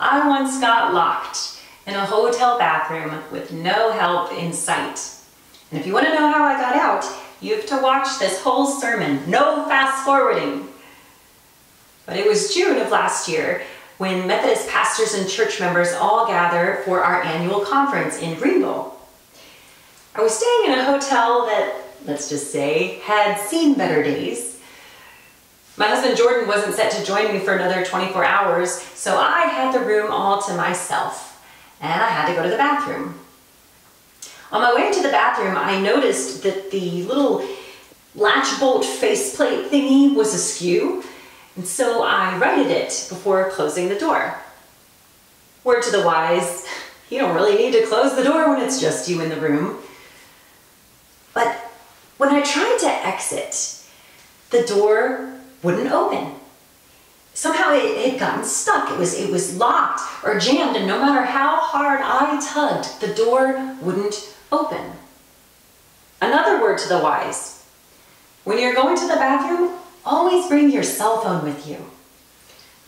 I once got locked in a hotel bathroom with no help in sight. And if you want to know how I got out, you have to watch this whole sermon. No fast forwarding. But it was June of last year when Methodist pastors and church members all gather for our annual conference in Greenville. I was staying in a hotel that, let's just say, had seen better days. My husband Jordan wasn't set to join me for another 24 hours, so I had the room all to myself, and I had to go to the bathroom. On my way to the bathroom, I noticed that the little latch bolt faceplate thingy was askew, and so I righted it before closing the door. Word to the wise, you don't really need to close the door when it's just you in the room. But when I tried to exit, the door wouldn't open. Somehow it had gotten stuck. It was, it was locked or jammed, and no matter how hard I tugged, the door wouldn't open. Another word to the wise. When you're going to the bathroom, always bring your cell phone with you.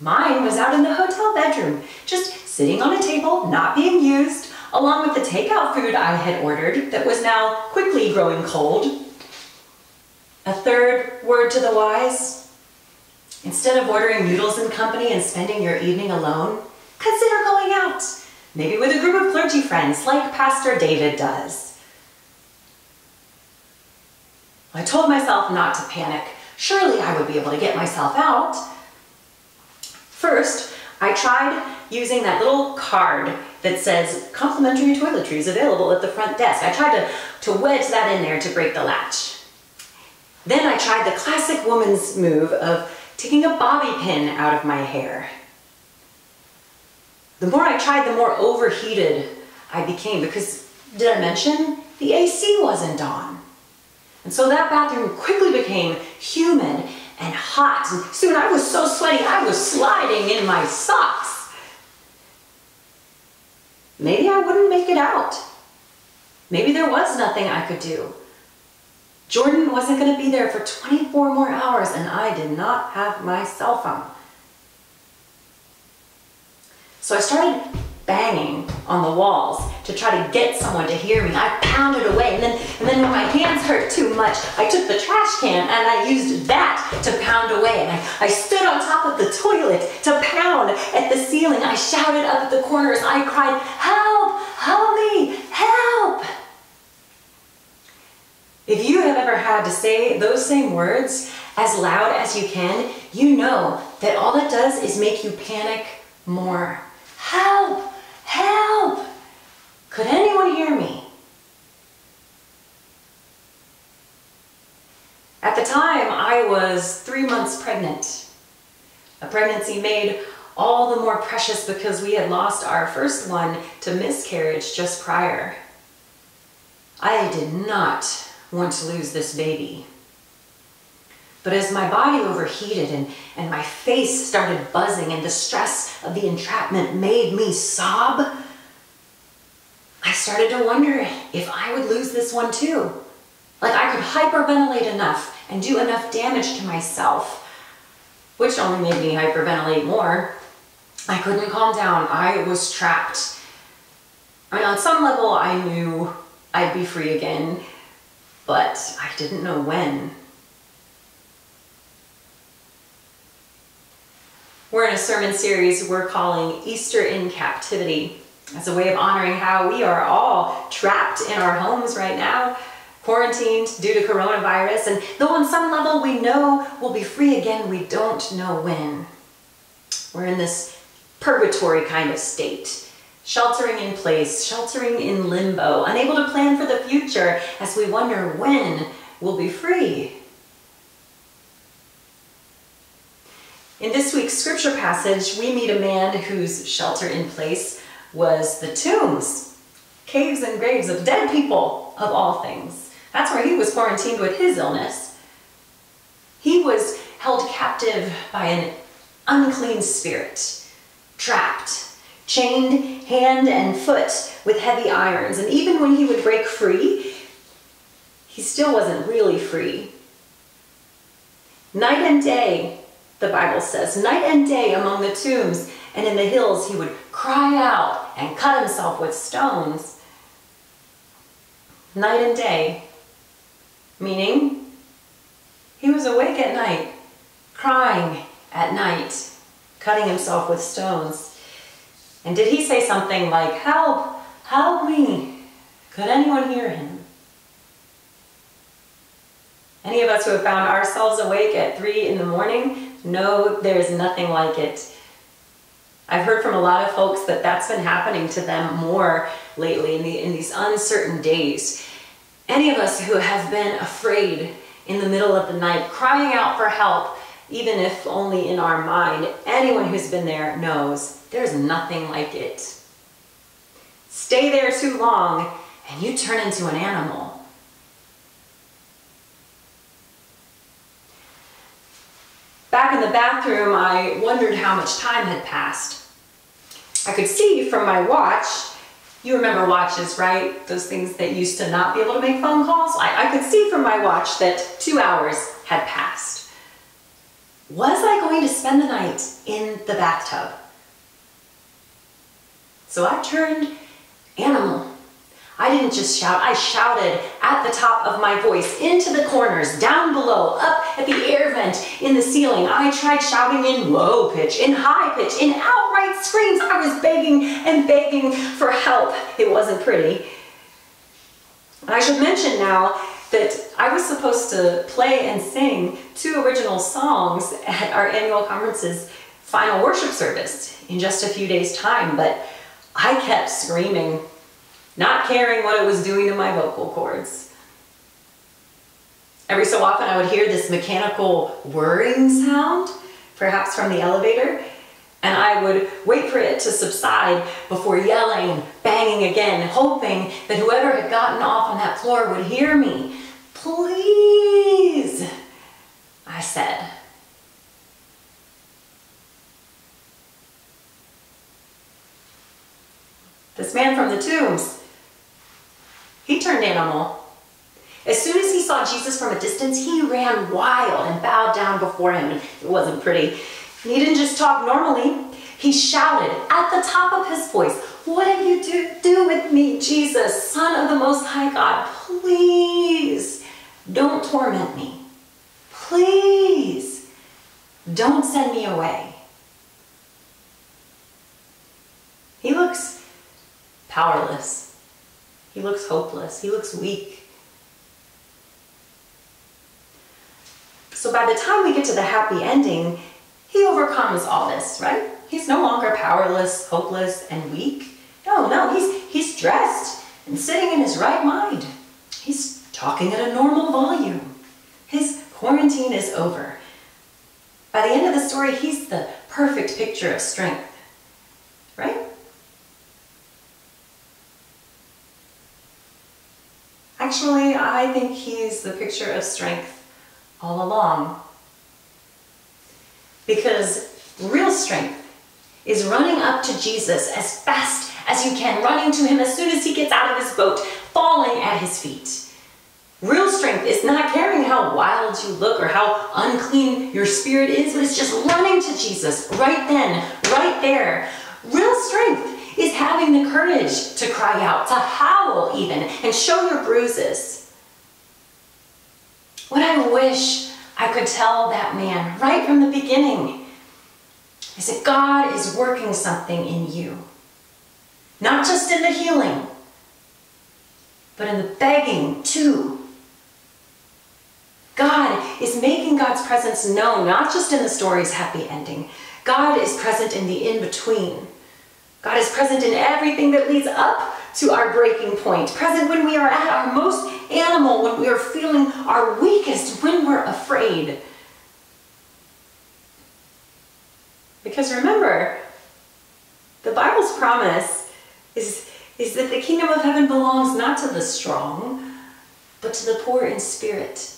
Mine was out in the hotel bedroom, just sitting on a table, not being used, along with the takeout food I had ordered that was now quickly growing cold. A third word to the wise. Instead of ordering noodles and company and spending your evening alone, consider going out, maybe with a group of clergy friends like Pastor David does. I told myself not to panic. Surely I would be able to get myself out. First, I tried using that little card that says complimentary toiletries available at the front desk. I tried to, to wedge that in there to break the latch. Then I tried the classic woman's move of taking a bobby pin out of my hair. The more I tried, the more overheated I became because, did I mention, the AC wasn't on. And so that bathroom quickly became humid and hot. And soon I was so sweaty, I was sliding in my socks maybe I wouldn't make it out. Maybe there was nothing I could do. Jordan wasn't going to be there for 24 more hours and I did not have my cell phone. So I started banging on the walls to try to get someone to hear me. I pounded away and then, and then when my hands hurt too much, I took the trash can and I used that to pound away. And I, I stood on top of the toilet to pound at the ceiling. I shouted up at the corners. I cried, help, help me, help. If you have ever had to say those same words as loud as you can, you know that all that does is make you panic more. Help! Help! Could anyone hear me? At the time, I was three months pregnant. A pregnancy made all the more precious because we had lost our first one to miscarriage just prior. I did not want to lose this baby. But as my body overheated and, and my face started buzzing and the stress of the entrapment made me sob, I started to wonder if I would lose this one too. Like I could hyperventilate enough and do enough damage to myself, which only made me hyperventilate more. I couldn't calm down. I was trapped. I mean, on some level, I knew I'd be free again, but I didn't know when. We're in a sermon series we're calling Easter in Captivity as a way of honoring how we are all trapped in our homes right now, quarantined due to coronavirus. And though on some level we know we'll be free again, we don't know when. We're in this purgatory kind of state, sheltering in place, sheltering in limbo, unable to plan for the future as we wonder when we'll be free. In this week's scripture passage, we meet a man whose shelter in place was the tombs, caves and graves of dead people, of all things. That's where he was quarantined with his illness. He was held captive by an unclean spirit, trapped, chained hand and foot with heavy irons. And even when he would break free, he still wasn't really free. Night and day, the Bible says, night and day among the tombs and in the hills he would cry out and cut himself with stones night and day. Meaning, he was awake at night, crying at night, cutting himself with stones. And did he say something like, Help, help me? Could anyone hear him? Any of us who have found ourselves awake at three in the morning know there's nothing like it. I've heard from a lot of folks that that's been happening to them more lately in, the, in these uncertain days. Any of us who have been afraid in the middle of the night, crying out for help, even if only in our mind, anyone who's been there knows there's nothing like it. Stay there too long and you turn into an animal. Back in the bathroom, I wondered how much time had passed. I could see from my watch, you remember watches, right? Those things that used to not be able to make phone calls? I, I could see from my watch that two hours had passed. Was I going to spend the night in the bathtub? So I turned animal I didn't just shout, I shouted at the top of my voice, into the corners, down below, up at the air vent in the ceiling. I tried shouting in low pitch, in high pitch, in outright screams. I was begging and begging for help. It wasn't pretty. I should mention now that I was supposed to play and sing two original songs at our annual conference's final worship service in just a few days' time, but I kept screaming not caring what it was doing to my vocal cords. Every so often I would hear this mechanical whirring sound, perhaps from the elevator, and I would wait for it to subside before yelling, banging again, hoping that whoever had gotten off on that floor would hear me. Please, I said. This man from the tombs he turned animal. As soon as he saw Jesus from a distance, he ran wild and bowed down before him. It wasn't pretty. He didn't just talk normally. He shouted at the top of his voice, What did you do, do with me, Jesus, Son of the Most High God? Please don't torment me. Please don't send me away. He looks powerless. He looks hopeless. He looks weak. So by the time we get to the happy ending, he overcomes all this, right? He's no longer powerless, hopeless, and weak. No, no, he's, he's dressed and sitting in his right mind. He's talking at a normal volume. His quarantine is over. By the end of the story, he's the perfect picture of strength, right? Actually, I think he's the picture of strength all along. Because real strength is running up to Jesus as fast as you can, running to him as soon as he gets out of his boat, falling at his feet. Real strength is not caring how wild you look or how unclean your spirit is, but it's just running to Jesus right then, right there. Real strength is having the courage to cry out, to howl even, and show your bruises. What I wish I could tell that man right from the beginning is that God is working something in you. Not just in the healing, but in the begging too. God is making God's presence known, not just in the story's happy ending. God is present in the in between. God is present in everything that leads up to our breaking point, present when we are at our most animal, when we are feeling our weakest, when we're afraid. Because remember, the Bible's promise is, is that the kingdom of heaven belongs not to the strong, but to the poor in spirit.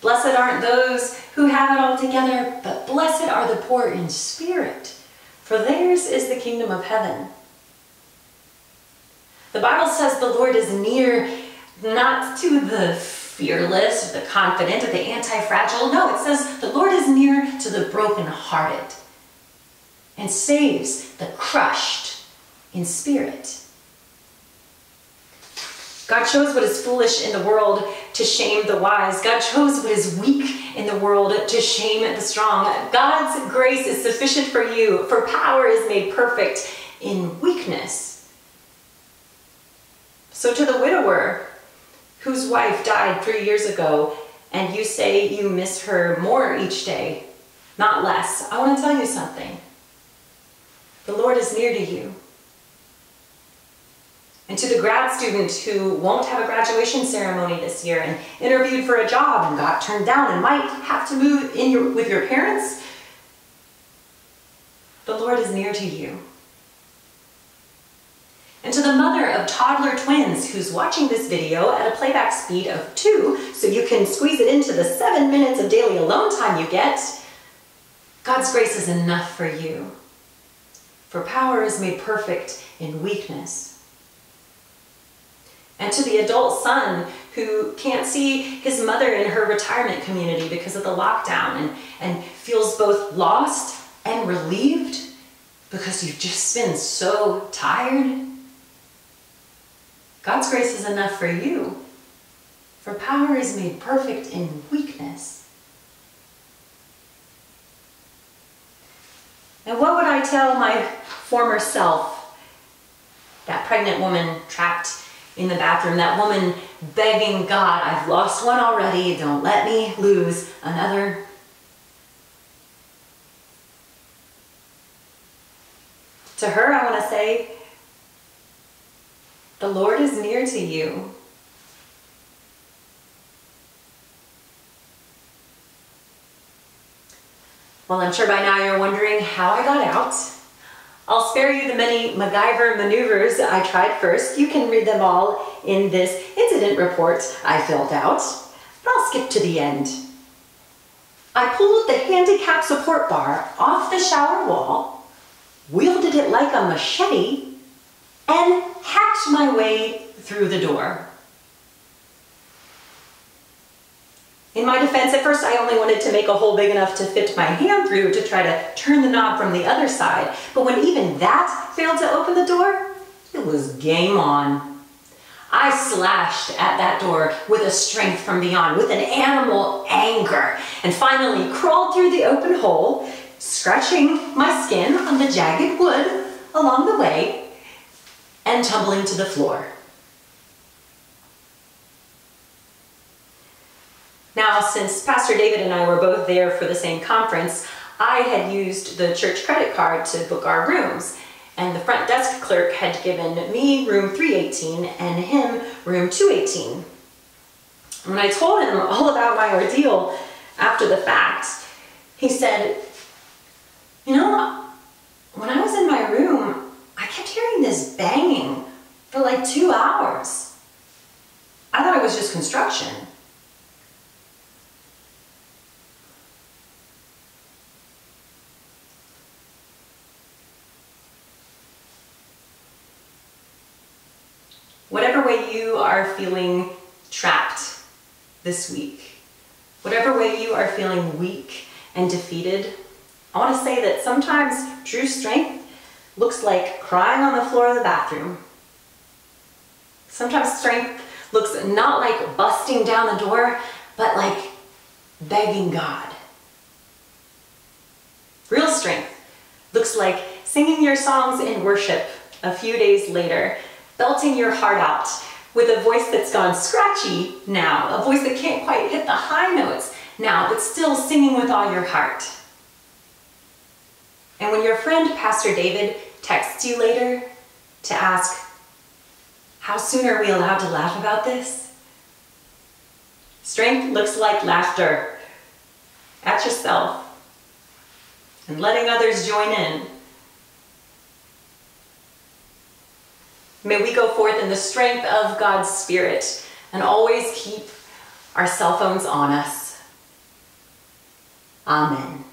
Blessed aren't those who have it all together, but blessed are the poor in spirit for theirs is the kingdom of heaven. The Bible says the Lord is near not to the fearless, the confident, or the anti fragile. No, it says the Lord is near to the brokenhearted. and saves the crushed in spirit. God chose what is foolish in the world to shame the wise. God chose what is weak in the world to shame the strong. God's grace is sufficient for you, for power is made perfect in weakness. So, to the widower whose wife died three years ago, and you say you miss her more each day, not less, I want to tell you something. The Lord is near to you. And to the grad student who won't have a graduation ceremony this year and interviewed for a job and got turned down and might have to move in your, with your parents, the Lord is near to you. And to the mother of toddler twins who's watching this video at a playback speed of two, so you can squeeze it into the seven minutes of daily alone time you get, God's grace is enough for you. For power is made perfect in weakness and to the adult son who can't see his mother in her retirement community because of the lockdown and, and feels both lost and relieved because you've just been so tired. God's grace is enough for you, for power is made perfect in weakness. And what would I tell my former self, that pregnant woman trapped in the bathroom, that woman begging God, I've lost one already, don't let me lose another. To her, I want to say, the Lord is near to you. Well, I'm sure by now you're wondering how I got out. I'll spare you the many MacGyver maneuvers I tried first. You can read them all in this incident report I filled out, but I'll skip to the end. I pulled the handicap support bar off the shower wall, wielded it like a machete, and hacked my way through the door. In my defense, at first I only wanted to make a hole big enough to fit my hand through to try to turn the knob from the other side. But when even that failed to open the door, it was game on. I slashed at that door with a strength from beyond, with an animal anger, and finally crawled through the open hole, scratching my skin on the jagged wood along the way, and tumbling to the floor. Now, since Pastor David and I were both there for the same conference, I had used the church credit card to book our rooms. And the front desk clerk had given me room 318 and him room 218. When I told him all about my ordeal after the fact, he said, You know, when I was in my room, I kept hearing this banging for like two hours. I thought it was just construction. Whatever way you are feeling trapped this week, whatever way you are feeling weak and defeated, I want to say that sometimes true strength looks like crying on the floor of the bathroom. Sometimes strength looks not like busting down the door, but like begging God. Real strength looks like singing your songs in worship a few days later belting your heart out with a voice that's gone scratchy now, a voice that can't quite hit the high notes now, but still singing with all your heart. And when your friend, Pastor David, texts you later to ask, how soon are we allowed to laugh about this? Strength looks like laughter at yourself and letting others join in May we go forth in the strength of God's Spirit and always keep our cell phones on us. Amen.